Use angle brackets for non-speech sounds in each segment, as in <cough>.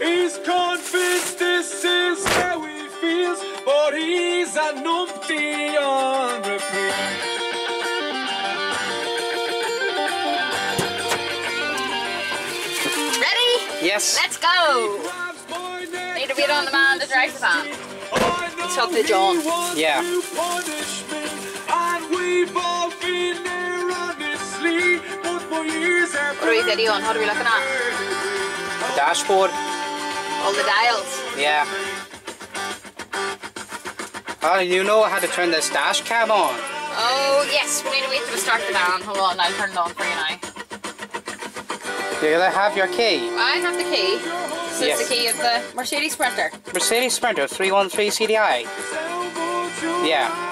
He's convinced this is how he feels, but he's a numpty on repeat. Ready? Yes. Let's go. Need to beat on the man to drive the van. Took the John. Yeah. What are we videoing? What are we looking at? Dashboard. All the dials. Yeah. Oh, you know how to turn this dash cam on. Oh yes, we need to wait till we start the van. Hold on, I'll turn it on for you now. Do you have your key? I have the key. This Yes. is the key of the Mercedes Sprinter. Mercedes Sprinter 313 CDI. Yeah.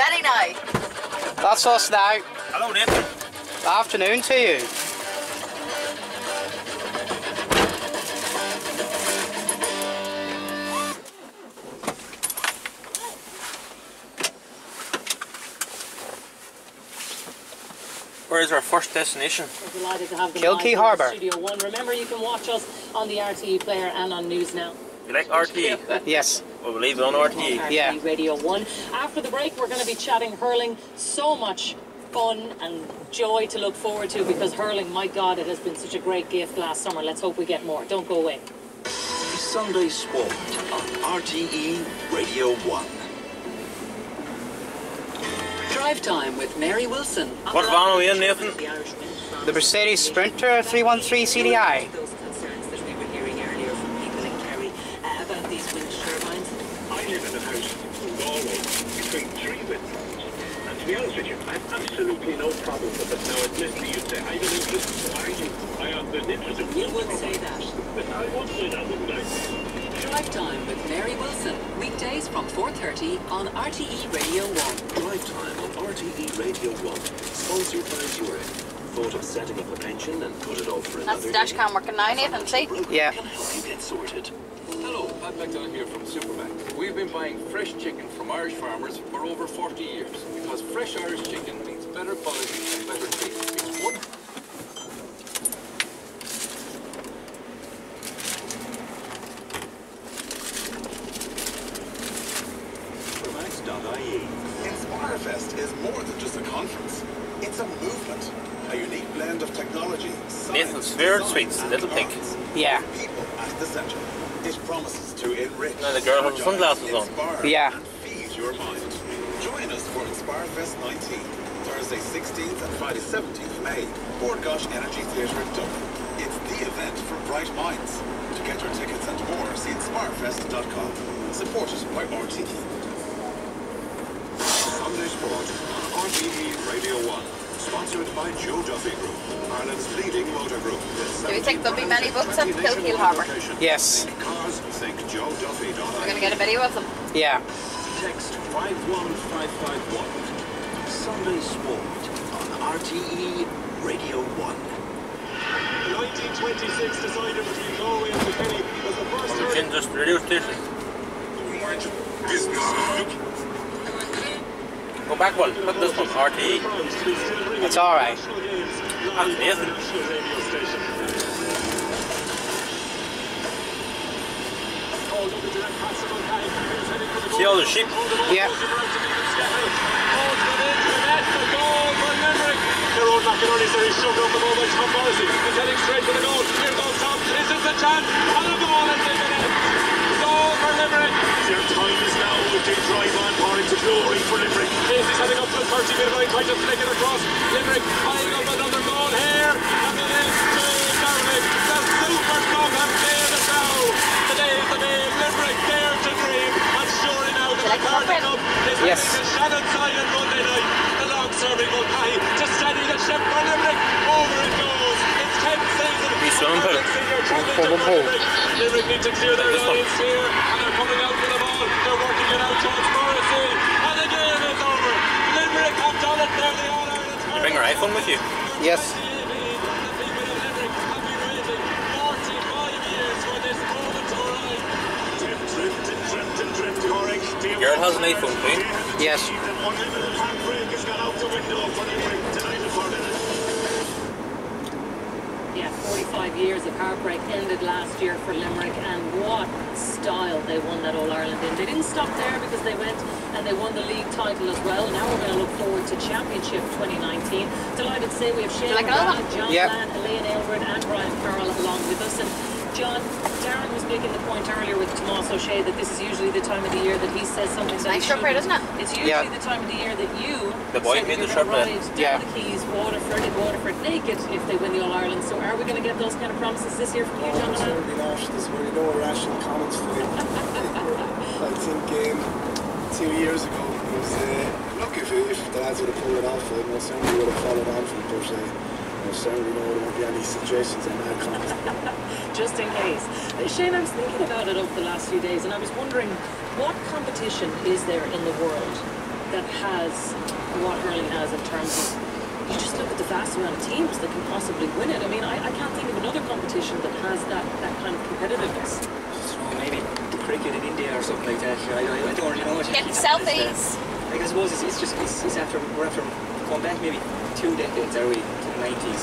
Ready now. That's us now. Hello, Nathan. Afternoon to you. Where is our first destination? We're delighted to have them Kilkeel Harbour. Studio One. Remember, you can watch us on the RTE player and on News Now. You like RTE? Yes. We'll leave it on RTE. RTE Yeah. Radio One. After the break, we're going to be chatting hurling. So much fun and joy to look forward to because hurling, my God, it has been such a great gift last summer. Let's hope we get more. Don't go away. Sunday Sport on RTE Radio 1. Drive time with Mary Wilson. What van are we in, Nathan? The Mercedes Sprinter 313 CDI. Those concerns that we were hearing earlier from people in Kerry uh, about these wind turbines. I live in house in Galway between three witnesses. And to be honest with you, I have absolutely no problem with it. Now, admittedly, you'd say, I don't interest in arguing. I have an interest in You would say that. But I would say that, wouldn't I? Drive time with Mary Wilson. Weekdays from 4.30 on RTE Radio 1. Drive time on RTE Radio 1. Sponsored by Zurich. Thought of setting up a pension and put it off for That's another the dash cam working now, Nathan. See? Yeah. can help you get sorted. Pat McDonough here from Superman. We've been buying fresh chicken from Irish farmers for over 40 years because fresh Irish chicken means better quality and better taste. It's one Inspirefest is more than just a conference. It's a movement, a unique blend of technology, science, Nathan's very sweet, little pig. Yeah. People at the center. It promises to enrich. Now the girl has the sunglasses on. Yeah. Feed your mind. Join us for Inspire Fest 19, Thursday 16th and Friday 17th May, Gosh Energy Theatre in Dublin. It's the event for bright minds. To get your tickets and more, see inspirefest.com. Supported by RTE. Sunday Sport on RTE Radio 1. Sponsored by Joe Duffy Group, Ireland's leading motor group. Do we take Duffy many books at Kilkeel Harbour? Yes. Cars, think Joe Duffy. We're going to get a video of them. Yeah. Text 51551. Sunday Sport on RTE Radio 1. 1926 decided between Galway and Kilkenny as the first On the Ginger radio station. Go back one. Put this one, RTE. It's alright. Ah, Nathan. See all the sheep? Yeah. Gerard McInerney said he's shoved up the ball by Tom Morrissey. He's heading straight for the goal. Here goes Tom. This is the chance. And the ball is in Limerick. Their time is now. They drive on far into glory for Limerick. Casey's heading up to the 30 minute line, trying to flick it across. Limerick piling up another goal here. And it is Joe Garlick. The super club have played it now. Today is the day Limerick dare to dream. And sure enough, the McCarthy Cup is Yes. to Shannon side on Monday night. The long serving Mulcahy to steady the ship for Limerick. Over it goes. It's 10th season. Be swimming pool. Limerick. Limerick need to clear their lines here. And they're coming out with the ball. They're working it out towards Morrissey. And the game is over. Limerick have done it. They're the All Ireland. You bring your iPhone with you? Yes. The people of Limerick have been 45 years of heartbreak ended last year for Limerick, and what style they won that All Ireland in. They didn't stop there because they went and they won the league title as well. Now we're going to look forward to Championship 2019. Delighted to say we have Shane like John Yeah. Land, Elaine Aylward, and Brian Carroll along with us. And John, Darren was making the point earlier with Tomas O'Shea that this is usually the time of the year that he says something that nice he short bread, shouldn't. isn't it? It's usually Yeah. the time of the year that you The boy said made the gonna short ride down Yeah. the Keys, Waterford, if Waterford naked if they win the All Ireland. So are we going to get those kind of promises this year from you, John? Absolutely not. There's really no irrational comments today. <laughs> I think um, two years ago it was uh, look if, if the lads would have pulled it off, I most certainly would have followed on from it. But uh, most certainly know there won't be any suggestions on that comment. <laughs> Just in case. Uh, Shane, I was thinking about it over the last few days and I was wondering what competition is there in the world that has what hurling has in terms of you just look at the vast amount of teams that can possibly win it. I mean, I, I can't think of another competition that has that, that kind of competitiveness. maybe the cricket in India or something like that. I, I, I don't really know what Getting keep happening there. selfies. Like I suppose it's, it's just it's, it's after we're after going back maybe two decades, are we, to the nineties,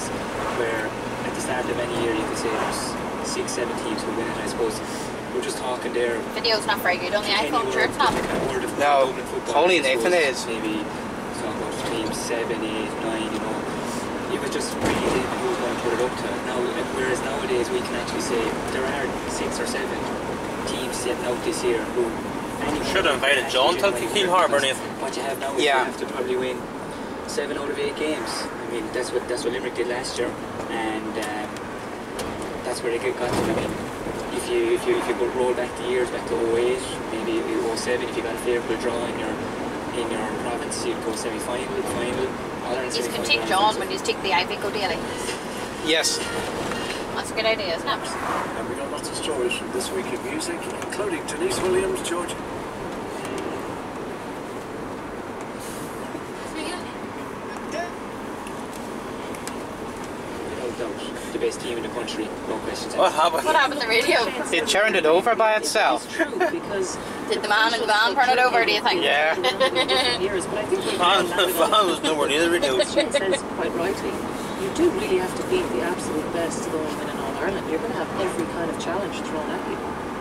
where at the start of any year you could say there's six, seven teams who win it. I suppose we're just talking there. Video's not very good on the Kenny iPhone, sure it's not. the kind of word of No, football, only I Nathan suppose. is. Maybe talk about teams seven, eight, nine, you know. it was just really think who's going to put it up to. Now, whereas nowadays we can actually say there are six or seven teams setting out this year who. Any- Should have invited John to Kilkeel Harbour, Nathan. What you have now is Yeah. you have to probably win seven out of eight games. I mean, that's what that's what Limerick did last year, and um, that's where they get got to. I mean, if you if you if you go roll back the years back to 08, maybe 07, if you got a favourable draw in your in your province, you'd go semi-final, final. All You can take John when you take the Iveco Daily. Yes. That's a good idea, isn't it? And we got lots of stories from this week in music, including Denise Williams, George. without doubt, the best team in the country, no questions What happened? What happened to the radio? It turned it over by itself. It's true because Did the man in the van turn it over, do you think? Yeah. <laughs> different years, but I think we've Fan, done that fan was nowhere near the radio. <laughs> Says quite rightly, you do really have to beat the absolute best to go and win an All Ireland. You're going to have every kind of challenge thrown at you.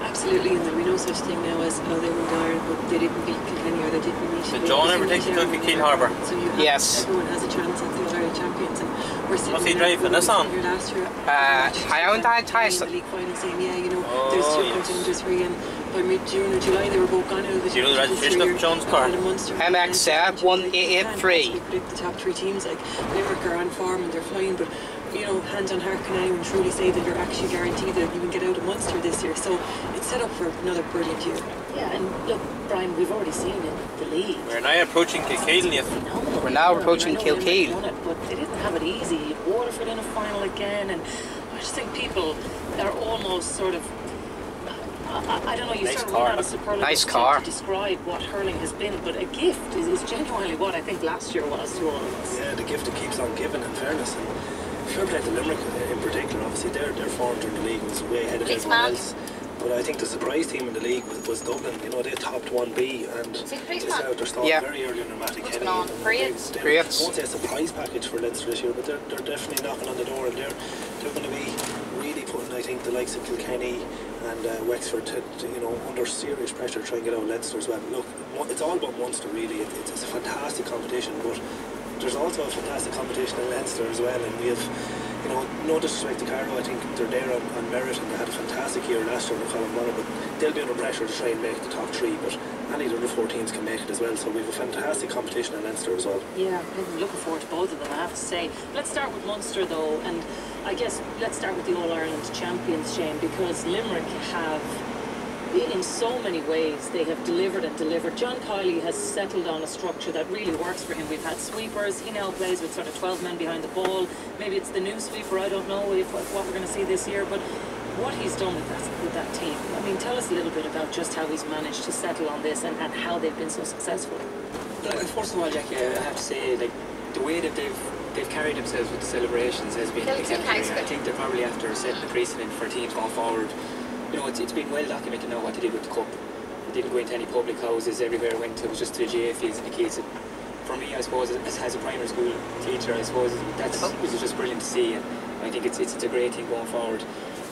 Absolutely, and there'll be no such thing now as oh they were dire, but they didn't beat Kilkenny or they didn't beat. Did John ever takes take the Kilkeel Harbour? So you have, Yes. Everyone has a chance at the All-Ireland champions, and we're sitting What's he there- driving? we were Nissan? sitting here last year. Uh, Hyundai in Tyson. the league final saying, yeah, you know, Oh, there's two yes. contenders for you, and by mid-June or July they were both gone out of the Do you know the registration of This year John's you're car? ahead of Munster. You 1883. can't predict the top three teams like Limerick are on form and they're flying, but you know, hands on heart, can anyone truly say that you're actually guaranteed that you can get out of Munster this year? So it's set up for another brilliant year. Yeah, and look, Brian, we've already seen in the league. We're now approaching Kilkeel, Nathan. phenomenal. We're now approaching I know Kilkeel. but they didn't have it easy. Waterford in a final again, and I just think people are almost sort of. I, I- I don't know. You Nice sort of car. run out of superlatives Nice to- car. to describe what hurling has been, but a gift is, is genuinely what I think last year was to all of us. Yeah, the gift that keeps on giving, in fairness. And fair play to Limerick uh, in particular. Obviously, their, their form during the league was way ahead of Police everyone man. else. But I think the surprise team in the league was, was Dublin. You know, they topped 1B and Is he the they police set out their stall Yeah. very early in their Matty What's going on? and Parades? they- they- I won't say a surprise package for Leinster this year, but they're, they're definitely knocking on the door and they're, they're going to be really putting, I think, the likes of Kilkenny and uh, Wexford to, you know, under serious pressure trying to get out of Leinster as well. Look, it's all about Munster really. It, it's, it's a fantastic competition, but there's also a fantastic competition in Leinster as well, and we have, you know, no disrespect to Carlow, I think they're there on, on merit and they had a fantastic year last year with Colm Bonnar, but they'll be under pressure to try and make the top three, but any of the four teams can make it as well, so we have a fantastic competition in Leinster as well. Yeah, I'm looking forward to both of them, I have to say. Let's start with Munster, though, and I guess let's start with the All Ireland champions, Shane, because Limerick have, in so many ways, they have delivered and delivered. John Kiely has settled on a structure that really works for him. We've had sweepers, he now plays with sort of 12 men behind the ball. Maybe it's the new sweeper, I don't know if, if what we're going to see this year, but what he's done with that, with that team. I mean, tell us a little bit about just how he's managed to settle on this and, and how they've been so successful. Like, first of all, Jackie, I have to say, like, the way that they've they've carried themselves with the celebrations has been Kilty exemplary. I think they're probably after setting the precedent for teams going forward. You know, it's, it's been well documented now what they did with the cup. They didn't go into any public houses everywhere. I went to it was just to the GA fields and the kids. For me, I suppose, as, as a primary school teacher, I suppose that's oh. it was just brilliant to see, and I think it's it's, it's a great thing going forward.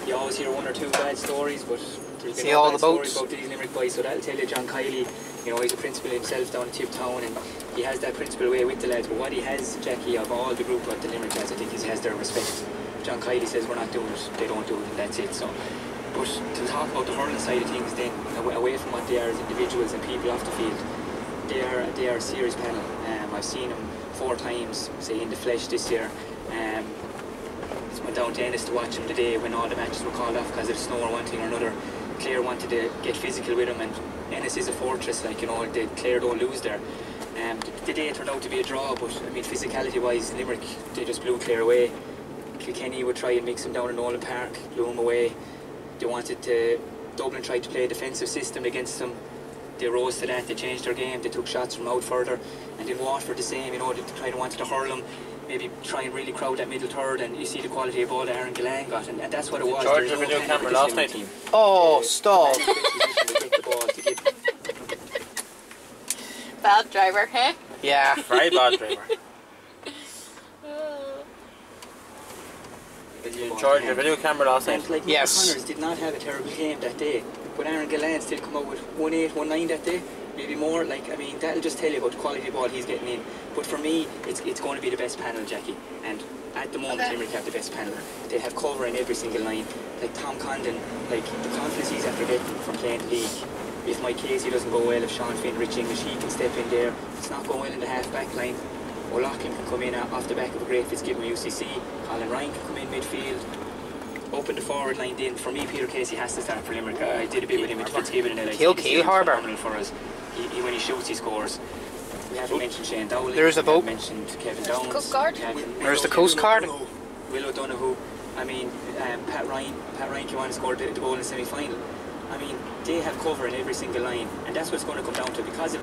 You always hear one or two bad stories, but there's been See no all bad the stories about these Limerick boys. So that'll tell you, John Kiely, you know, he's a principal himself down in Tiptown, and he has that principal way with the lads. But what he has, Jackie, of all the group of the Limerick lads, I think he has their respect. John Kiely says we're not doing it, they don't do it, and that's it. So, but to talk about the hurling side of things, then away, from what they are as individuals and people off the field, they are they are a serious panel. Um, I've seen them four times, say in the flesh this year. Um, went down to Ennis to watch him today when all the matches were called off because of snow or one thing or another. Clare wanted to get physical with them and Ennis is a fortress, like you know, the Clare don't lose there. Um, the day turned out to be a draw, but I mean, physicality wise, Limerick they just blew Clare away. Kilkenny would try and mix him down in Nowlan Park, blew them away. They wanted to. Dublin tried to play a defensive system against them. They rose to that. They changed their game. They took shots from out further, and then Waterford the same. You know, they tried to wanted to hurl them, maybe try and really crowd that middle third. And you see the quality of ball that Aaron Gillane got, and, and that's what it was. George There's of a no new camera last night. team. Oh, They- stop. they get the ball to give Bad driver, huh? Yeah. Very bad driver. <laughs> In charge of a new camera last night. And like Yes. Mark Connors did not have a terrible game that day, but Aaron Gillane still come out with 1-8, 1-9 that day, maybe more. Like I mean, that'll just tell you about the quality of ball he's getting in. But for me, it's it's going to be the best panel, Jackie. And at the moment, Okay. Limerick have the best panel. They have cover in every single line. Like Tom Condon, like the confidence he's after getting from playing the league. If Mike Casey doesn't go well, if Sean Finn, Rich English, he can step in there. It's not going well in the half back line. O'Loughlin can come in off the back of a great Fitzgibbon UCC. Colin Ryan can come in midfield open the forward line then. For me, Peter Casey has to start for Limerick. I I did a bit with him at Fitzgibbon and I Kill think Keel he's Harbour. phenomenal for us. He, he, when he shoots, he scores. We haven't mentioned Shane Dowling. There's a we haven't boat. mentioned Kevin Downes. Coast Guard. We haven't- Where's the Coast Guard? Will O'Donoghue. I mean, um, Pat Ryan. Pat Ryan came on and scored the, the goal in the semi-final. I mean, they have cover in every single line, and that's what's going to come down to because of